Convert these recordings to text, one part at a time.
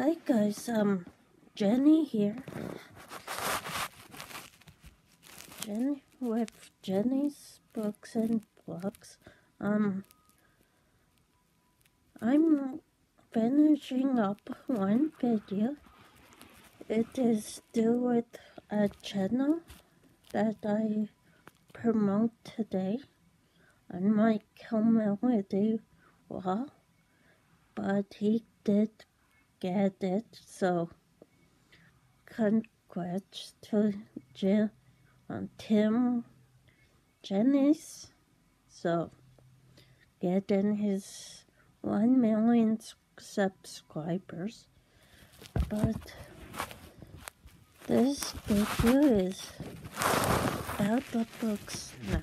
Hi guys, um, Jenny here. Jenny with Jenny's Books and Vlogs. Um, I'm finishing up one video. It is still with a channel that I promote today on my community wall, but he did get it, so congrats to Jim, um, Tim Jennings. So getting his 1 million subscribers. But this video is about the books now.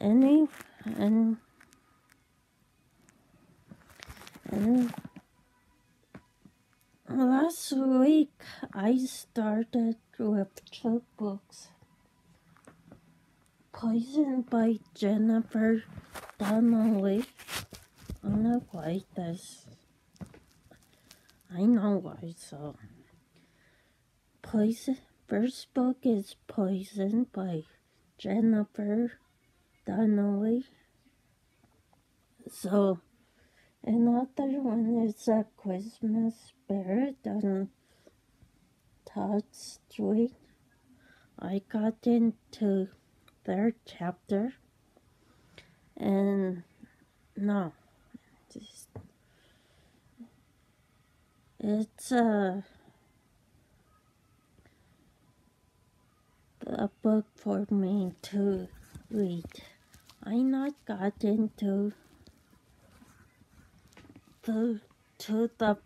Any and and last week I started with two books. Poison by Jennifer Donnelly. I don't know why this. I know why, so. Poison. First book is Poison by Jennifer Donnelly. So, another one is A Christmas Spirit on Tradd Street. I got into third chapter and no just it's a a book for me to read i not got into the to the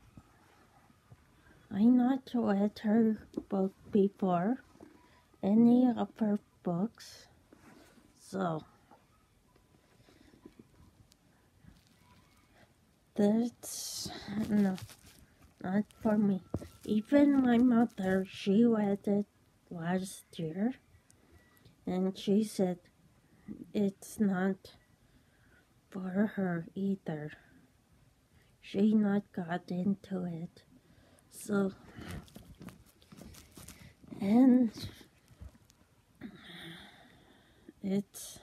i not read her book before any of her books so that's no, not for me. Even my mother, she read it last year, and she said it's not for her either. She not got into it, so and it's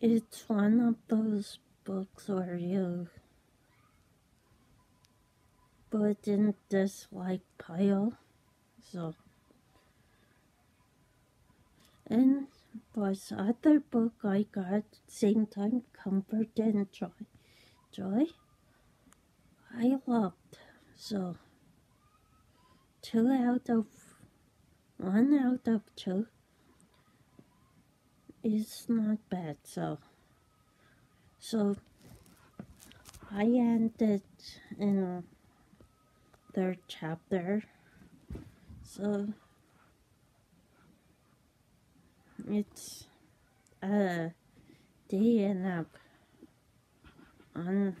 it's one of those books where you put in this like pile so and was other book I got same time comfort and joy joy I loved so two out of one out of two is not bad. So, so I ended in third chapter. So it's a day and up on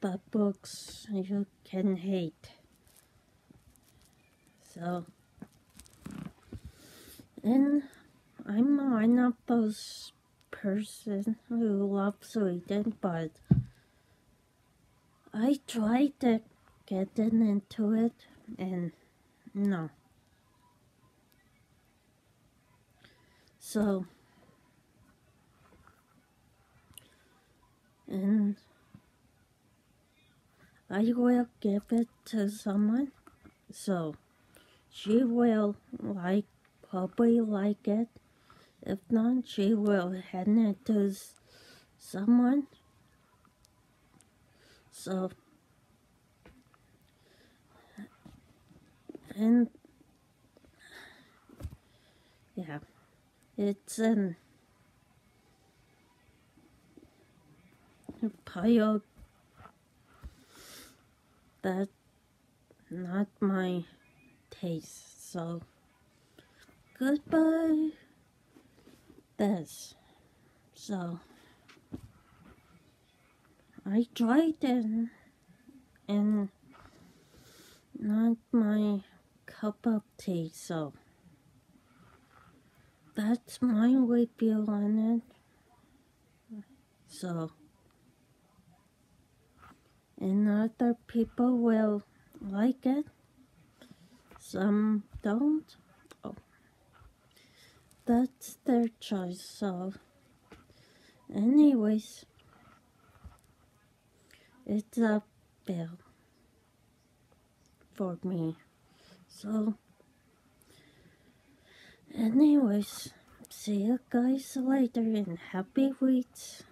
the books you can hate. So, and I'm one of those person who love reading, but I tried to get into it, and no. So, and I will give it to someone. So, she will like probably like it. If not, she will hand it to someone. So, and yeah, it's an pile that not my taste. So, goodbye. This. So, I tried it and not my cup of tea. So, that's my review on it. So, and other people will like it. Some don't. Oh, that's their choice. So, anyways, it's a bill for me. So, anyways, see you guys later and happy weeks.